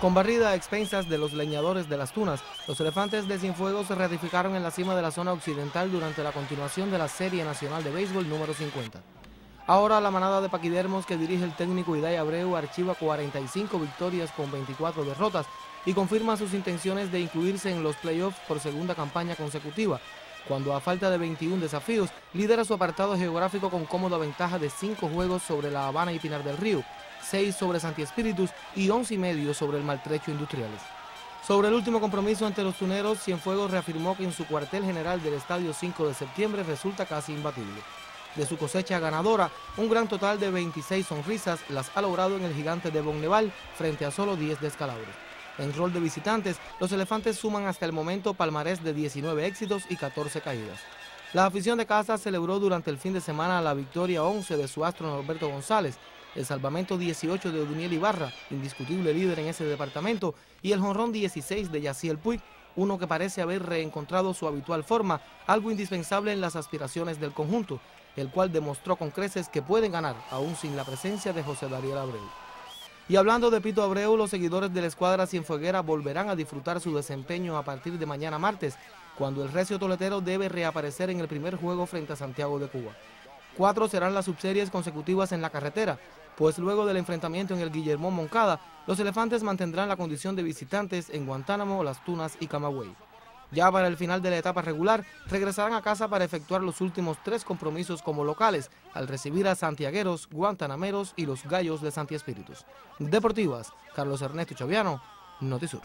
Con barrida a expensas de los leñadores de las Tunas, los elefantes de Cienfuegos se ratificaron en la cima de la zona occidental durante la continuación de la Serie Nacional de Béisbol número 50. Ahora la manada de paquidermos que dirige el técnico Iday Abreu archiva 45 victorias con 24 derrotas y confirma sus intenciones de incluirse en los playoffs por segunda campaña consecutiva, cuando a falta de 21 desafíos lidera su apartado geográfico con cómoda ventaja de 5 juegos sobre La Habana y Pinar del Río, 6 sobre Santi Espíritus y 11 y medio sobre el Maltrecho Industriales. Sobre el último compromiso ante los tuneros, Cienfuegos reafirmó que en su cuartel general del Estadio 5 de septiembre resulta casi imbatible. De su cosecha ganadora, un gran total de 26 sonrisas las ha logrado en el gigante de Bonneval frente a solo 10 descalabros. En rol de visitantes, los elefantes suman hasta el momento palmarés de 19 éxitos y 14 caídas. La afición de casa celebró durante el fin de semana la victoria 11 de su astro Norberto González, el salvamento 18 de Oduniel Ibarra, indiscutible líder en ese departamento, y el jonrón 16 de Yaciel Puig, uno que parece haber reencontrado su habitual forma, algo indispensable en las aspiraciones del conjunto, el cual demostró con creces que pueden ganar, aún sin la presencia de José Dariel Abreu. Y hablando de Pito Abreu, los seguidores de la escuadra Cienfueguera volverán a disfrutar su desempeño a partir de mañana martes, cuando el recio toletero debe reaparecer en el primer juego frente a Santiago de Cuba. Cuatro serán las subseries consecutivas en la carretera, pues luego del enfrentamiento en el Guillermo Moncada, los elefantes mantendrán la condición de visitantes en Guantánamo, Las Tunas y Camagüey. Ya para el final de la etapa regular, regresarán a casa para efectuar los últimos tres compromisos como locales, al recibir a santiagueros, guantanameros y los gallos de Santi Espíritus. Deportivas, Carlos Ernesto Chaviano, Notisur.